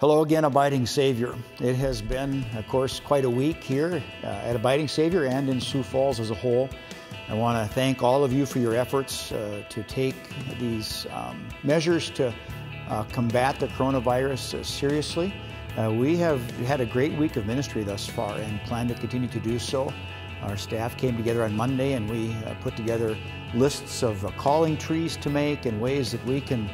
Hello again, Abiding Savior. It has been, of course, quite a week here uh, at Abiding Savior and in Sioux Falls as a whole. I want to thank all of you for your efforts uh, to take these um, measures to uh, combat the coronavirus uh, seriously. Uh, we have had a great week of ministry thus far and plan to continue to do so. Our staff came together on Monday and we uh, put together lists of calling trees to make and ways that we can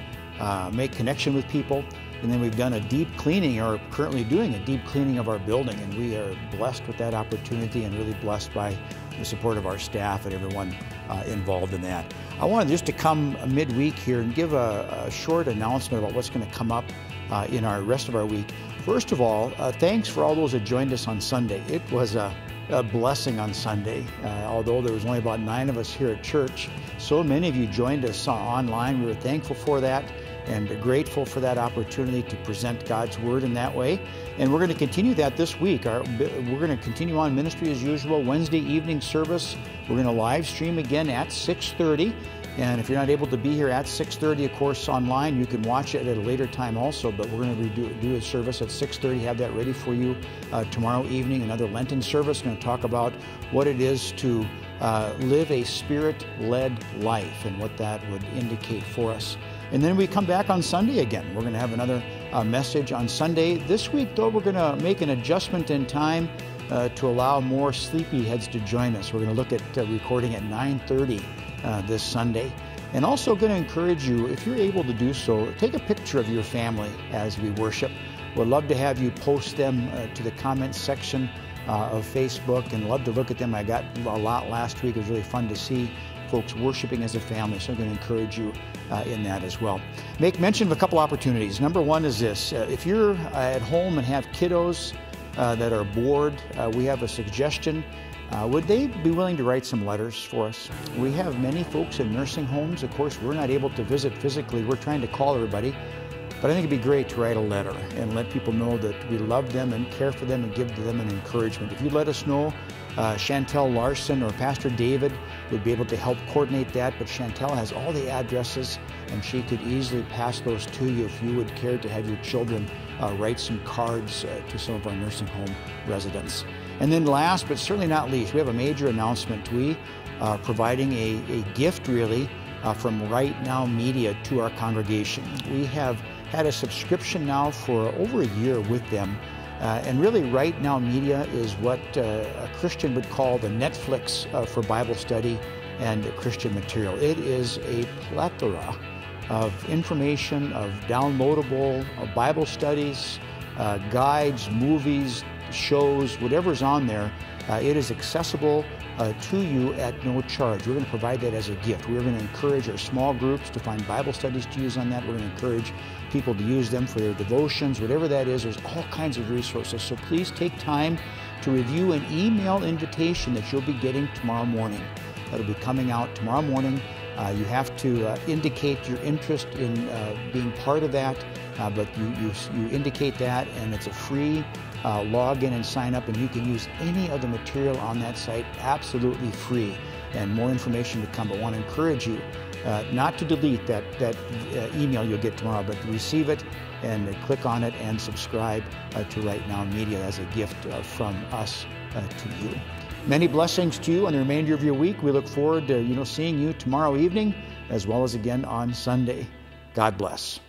make connection with people. And then we've done a deep cleaning, or currently doing a deep cleaning of our building, and we are blessed with that opportunity and really blessed by the support of our staff and everyone uh, involved in that. I wanted just to come midweek here and give a, a short announcement about what's going to come up uh, in our rest of our week. First of all, uh, thanks for all those that joined us on Sunday. It was a, a blessing on Sunday. Uh, although there was only about nine of us here at church, so many of you joined us online. We were thankful for that and grateful for that opportunity to present God's Word in that way. And we're going to continue that this week. Our, we're going to continue on ministry as usual. Wednesday evening service, we're going to live stream again at 6:30. And if you're not able to be here at 6:30, of course, online, you can watch it at a later time also. But we're going to do, do a service at 6:30. Have that ready for you uh, tomorrow evening. Another Lenten service. Going to talk about what it is to uh, live a spirit-led life and what that would indicate for us. And then we come back on Sunday again. We're going to have another uh, message on Sunday. This week, though, we're going to make an adjustment in time. Uh, to allow more sleepyheads to join us. We're going to look at uh, recording at 9:30 uh, this Sunday. And also going to encourage you, if you're able to do so, take a picture of your family as we worship. We'd love to have you post them uh, to the comments section uh, of Facebook and love to look at them. I got a lot last week. It was really fun to see folks worshiping as a family. So I'm going to encourage you uh, in that as well. Make mention of a couple opportunities. Number one is this uh, if you're uh, at home and have kiddos uh, that are bored, we have a suggestion. Uh, would they be willing to write some letters for us? We have many folks in nursing homes. Of course, we're not able to visit physically. We're trying to call everybody. But I think it'd be great to write a letter and let people know that we love them and care for them and give them an encouragement. If you let us know, uh, Chantel Larson or Pastor David would be able to help coordinate that. But Chantel has all the addresses and she could easily pass those to you if you would care to have your children uh, write some cards uh, to some of our nursing home residents. And then last but certainly not least, we have a major announcement. We are providing a, a gift really uh, from Right Now Media to our congregation. We have had a subscription now for over a year with them. Uh, and really, Right Now Media is what uh, a Christian would call the Netflix uh, for Bible study and Christian material. It is a plethora of information, of downloadable Bible studies, uh, guides, movies, shows, whatever's on there, uh, it is accessible uh, to you at no charge. We're going to provide that as a gift. We're going to encourage our small groups to find Bible studies to use on that. We're going to encourage people to use them for their devotions, whatever that is. There's all kinds of resources. So please take time to review an email invitation that you'll be getting tomorrow morning. That'll be coming out tomorrow morning. Uh, you have to uh, indicate your interest in uh, being part of that, uh, but you, you, you indicate that, and it's a free uh, log in and sign up, and you can use any of the material on that site absolutely free. And more information to come, but I want to encourage you uh, not to delete that, that email you'll get tomorrow, but to receive it and click on it and subscribe to Right Now Media as a gift from us to you. Many blessings to you on the remainder of your week. We look forward to you know seeing you tomorrow evening as well as again on Sunday. God bless.